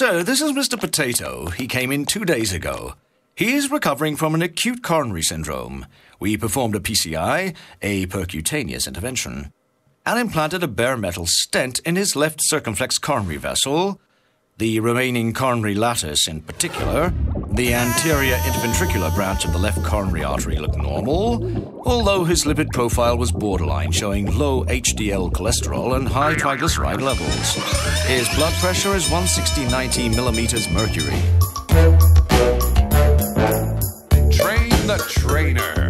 So, this is Mr. Potato. He came in two days ago. He is recovering from an acute coronary syndrome. We performed a PCI, a percutaneous intervention, and implanted a bare metal stent in his left circumflex coronary vessel. The remaining coronary lattice, in particular, the anterior interventricular branch of the left coronary artery looked normal, although his lipid profile was borderline, showing low HDL cholesterol and high triglyceride levels. His blood pressure is 160 90 millimeters mercury. Train the trainer.